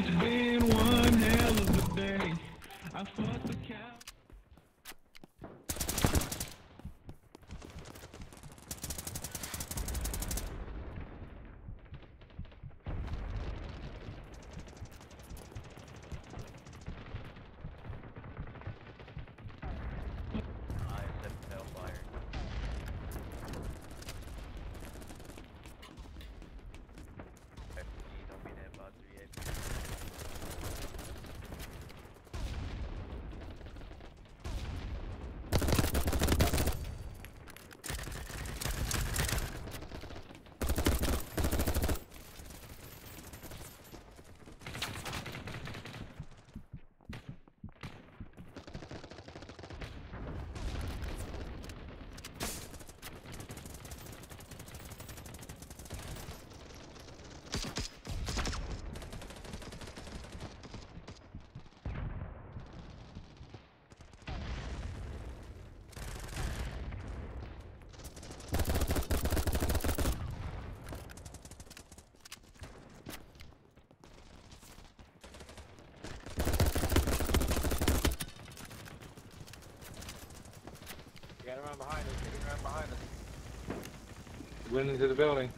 It's been Went into the building.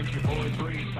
Your boy three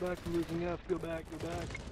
Go back, I'm losing F. Go back, go back.